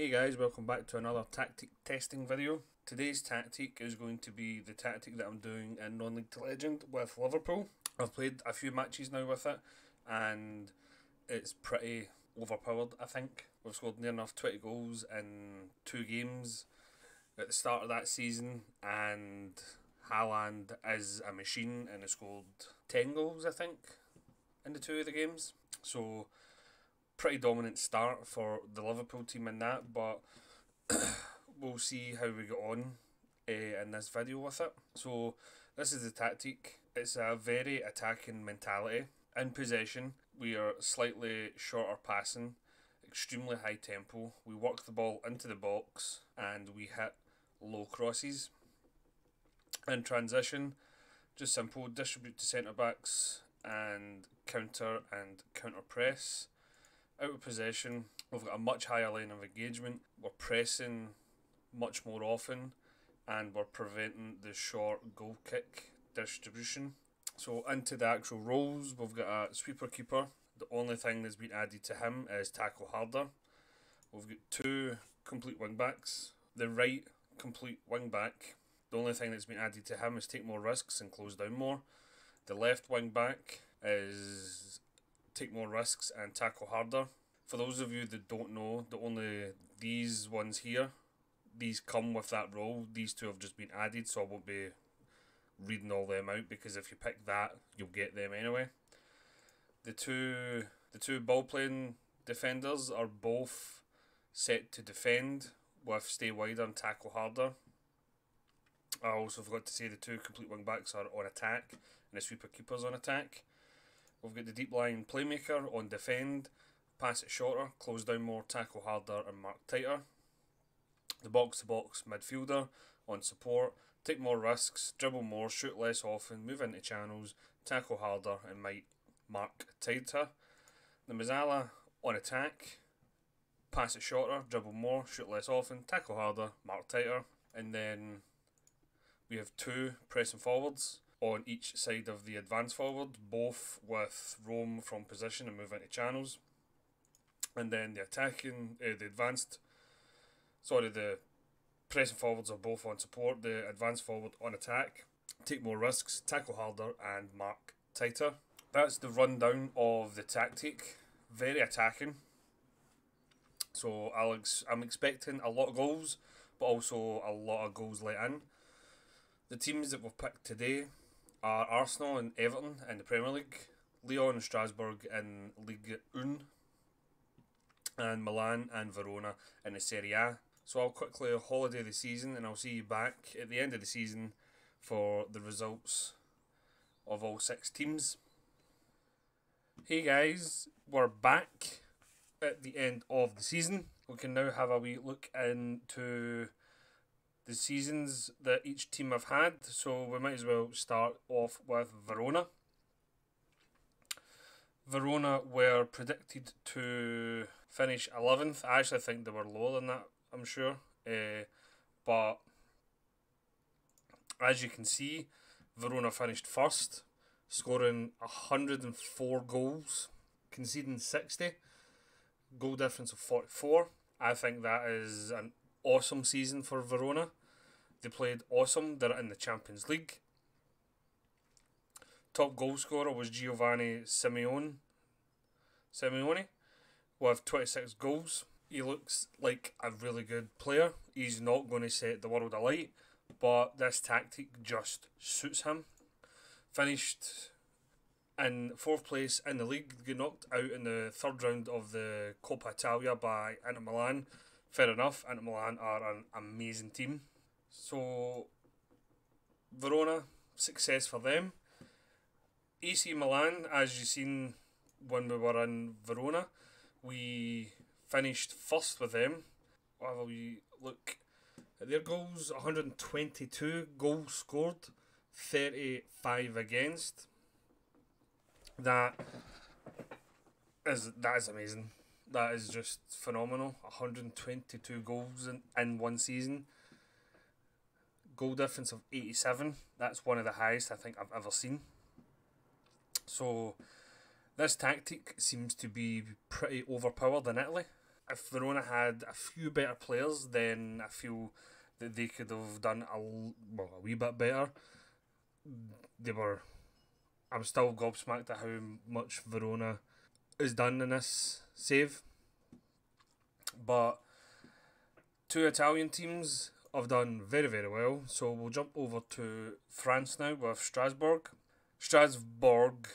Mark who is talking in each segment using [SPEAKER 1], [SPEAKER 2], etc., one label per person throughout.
[SPEAKER 1] Hey guys, welcome back to another tactic testing video. Today's tactic is going to be the tactic that I'm doing in Non-League to Legend with Liverpool. I've played a few matches now with it and it's pretty overpowered I think. We've scored near enough 20 goals in two games at the start of that season and Haaland is a machine and has scored 10 goals I think in the two of the games. So pretty dominant start for the Liverpool team in that, but we'll see how we get on uh, in this video with it. So this is the tactic. It's a very attacking mentality. In possession, we are slightly shorter passing, extremely high tempo. We work the ball into the box and we hit low crosses. In transition, just simple distribute to centre backs and counter and counter press out of possession. We've got a much higher line of engagement. We're pressing much more often, and we're preventing the short goal kick distribution. So into the actual roles, we've got a sweeper keeper. The only thing that's been added to him is tackle harder. We've got two complete wing backs. The right complete wing back. The only thing that's been added to him is take more risks and close down more. The left wing back is take more risks and tackle harder. For those of you that don't know, the only these ones here, these come with that role. These two have just been added, so I won't be reading all them out because if you pick that, you'll get them anyway. The two the two ball playing defenders are both set to defend with stay wider and tackle harder. I also forgot to say the two complete wing backs are on attack and the sweeper keepers on attack. We've got the deep line playmaker on defend, pass it shorter, close down more, tackle harder, and mark tighter. The box to box midfielder on support, take more risks, dribble more, shoot less often, move into channels, tackle harder, and might mark tighter. The Mezzala on attack, pass it shorter, dribble more, shoot less often, tackle harder, mark tighter. And then we have two pressing forwards on each side of the advance forward, both with roam from position and move into channels. And then the attacking, uh, the advanced, sorry, the pressing forwards are both on support, the advanced forward on attack, take more risks, tackle harder, and mark tighter. That's the rundown of the tactic. Very attacking. So Alex, I'm expecting a lot of goals, but also a lot of goals let in. The teams that we've picked today are Arsenal and Everton in the Premier League, Lyon and Strasbourg in Ligue 1, and Milan and Verona in the Serie A. So I'll quickly holiday the season and I'll see you back at the end of the season for the results of all six teams. Hey guys, we're back at the end of the season. We can now have a wee look into the seasons that each team have had. So we might as well start off with Verona. Verona were predicted to finish 11th. I actually think they were lower than that, I'm sure. Uh, but as you can see, Verona finished first, scoring 104 goals, conceding 60, goal difference of 44. I think that is an awesome season for Verona. They played awesome. They're in the Champions League. Top goal scorer was Giovanni Simeone. Simeone with 26 goals. He looks like a really good player. He's not going to set the world alight, but this tactic just suits him. Finished in fourth place in the league, got knocked out in the third round of the Coppa Italia by Inter Milan. Fair enough, Inter Milan are an amazing team. So, Verona, success for them. AC Milan, as you've seen when we were in Verona, we finished first with them. Have we look at their goals 122 goals scored, 35 against. That is that is amazing. That is just phenomenal. 122 goals in, in one season goal difference of 87. That's one of the highest I think I've ever seen. So, this tactic seems to be pretty overpowered in Italy. if Verona had a few better players, then I feel that they could have done a well a wee bit better. They were. I'm still gobsmacked at how much Verona is done in this save. But two Italian teams have done very very well. So we'll jump over to France now with Strasbourg. Strasbourg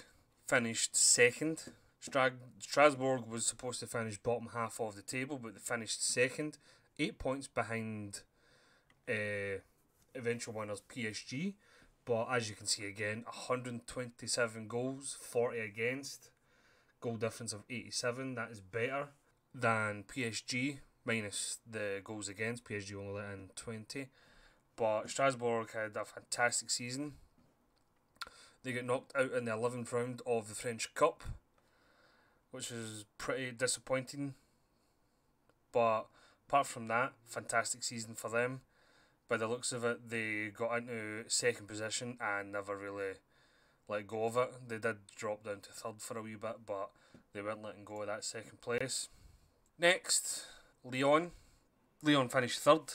[SPEAKER 1] finished second. Strasbourg was supposed to finish bottom half of the table, but they finished second, eight points behind uh, eventual winners PSG. But as you can see again, 127 goals, 40 against, goal difference of 87. That is better than PSG, minus the goals against. PSG only let in 20. But Strasbourg had a fantastic season. They got knocked out in the 11th round of the French Cup, which is pretty disappointing. But apart from that, fantastic season for them. By the looks of it, they got into second position and never really let go of it. They did drop down to third for a wee bit, but they weren't letting go of that second place. Next, Lyon. Leon finished third.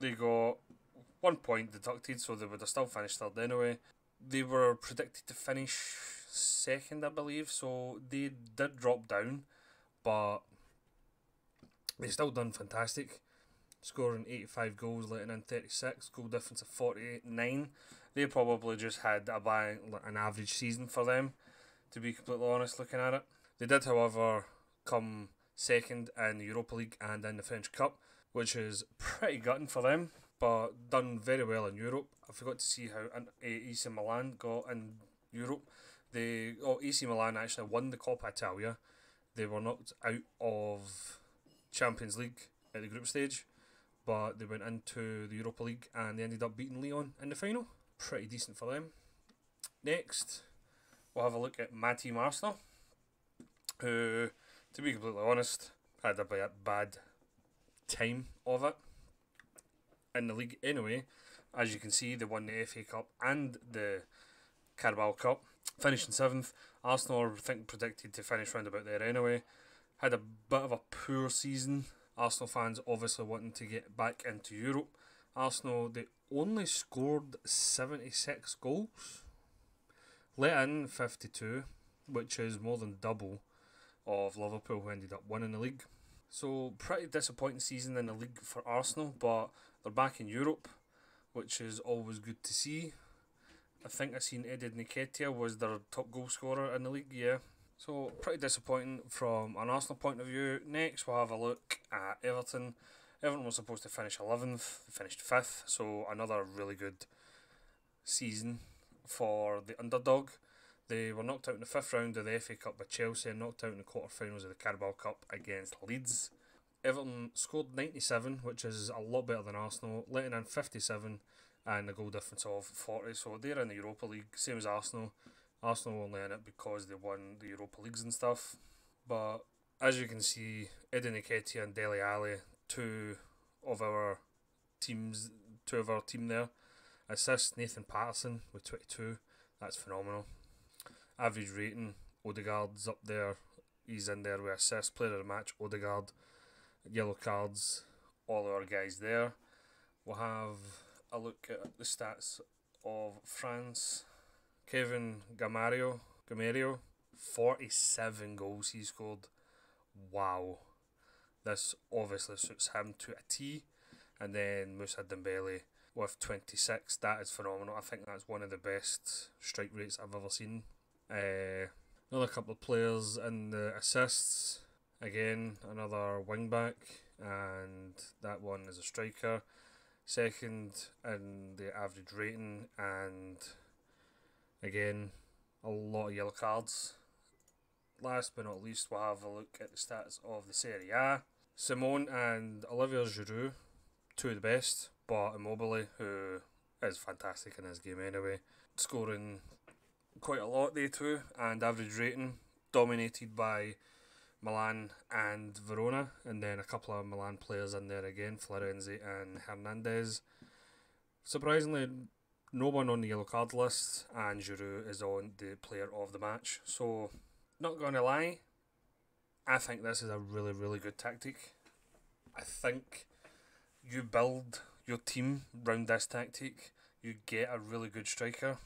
[SPEAKER 1] They got one point deducted, so they would have still finished third anyway. They were predicted to finish second, I believe, so they did drop down, but they still done fantastic. Scoring 85 goals, letting in 36, goal difference of 48 9. They probably just had a an average season for them, to be completely honest, looking at it. They did, however, come second in the Europa League and in the French Cup, which is pretty gutting for them, but done very well in Europe. I forgot to see how eh, AC Milan got in Europe. They oh AC Milan actually won the Coppa Italia. They were knocked out of Champions League at the group stage, but they went into the Europa League and they ended up beating Lyon in the final. Pretty decent for them. Next, we'll have a look at team Arsenal, who, to be completely honest, had a bad time of it in the league anyway. As you can see, they won the FA Cup and the Carabao Cup, finishing seventh. Arsenal are I think predicted to finish round about there anyway. Had a bit of a poor season. Arsenal fans obviously wanting to get back into Europe. Arsenal they only scored seventy six goals, let in fifty two, which is more than double of Liverpool who ended up winning the league. So pretty disappointing season in the league for Arsenal, but they're back in Europe which is always good to see. I think I seen Eddie Nketiah was their top goal scorer in the league, yeah. So pretty disappointing from an Arsenal point of view. Next we'll have a look at Everton. Everton was supposed to finish 11th, finished 5th, so another really good season for the underdog. They were knocked out in the fifth round of the FA Cup by Chelsea and knocked out in the quarterfinals of the Carabao Cup against Leeds. Everton scored 97, which is a lot better than Arsenal, letting in 57 and a goal difference of 40. So they're in the Europa League, same as Arsenal. Arsenal only in it because they won the Europa Leagues and stuff. But as you can see, Eddie Nketiah and Dele Alli, two of our teams, two of our team there. Assist Nathan Patterson with 22. That's phenomenal. Average rating, Odegaard's up there. He's in there with assist. Player of the match, Odegaard yellow cards, all our guys there. We'll have a look at the stats of France. Kevin Gameiro, Gameiro, 47 goals he scored. Wow. This obviously suits him to a T. And then Moussa Dembele with 26. That is phenomenal. I think that's one of the best strike rates I've ever seen. Uh, another couple of players in the assists. Again, another wingback, and that one is a striker. Second in the average rating, and again, a lot of yellow cards. Last but not least, we'll have a look at the stats of the Serie A. Simeone and Olivier Giroud, two of the best, but Immobile, who is fantastic in his game anyway, scoring quite a lot, they two, and average rating dominated by Milan and Verona, and then a couple of Milan players in there again, Florenzi and Hernandez. Surprisingly, no one on the yellow card list, and Giroud is on the player of the match. So, not going to lie, I think this is a really, really good tactic. I think you build your team round this tactic, you get a really good striker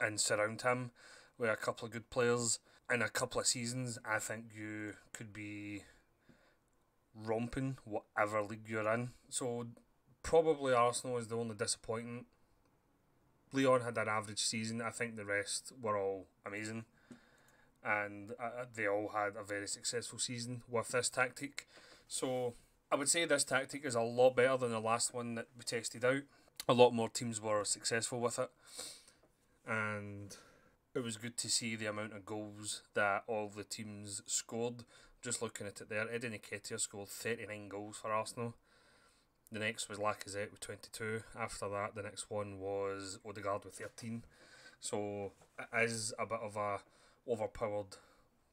[SPEAKER 1] and surround him with a couple of good players in a couple of seasons, I think you could be romping whatever league you're in. So probably Arsenal is the only disappointing. Lyon had an average season. I think the rest were all amazing, and uh, they all had a very successful season with this tactic. So I would say this tactic is a lot better than the last one that we tested out. A lot more teams were successful with it, and it was good to see the amount of goals that all the teams scored. Just looking at it there, Eddie Nketiah scored 39 goals for Arsenal. The next was Lacazette with 22. After that, the next one was Odegaard with 13. So it is a bit of a overpowered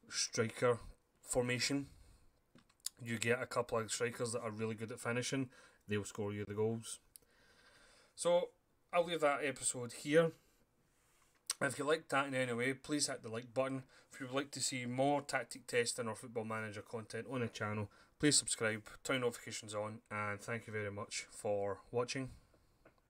[SPEAKER 1] striker formation. You get a couple of strikers that are really good at finishing, they'll score you the goals. So I'll leave that episode here. If you liked that in any way, please hit the like button. If you would like to see more tactic testing or football manager content on the channel, please subscribe, turn notifications on, and thank you very much for watching.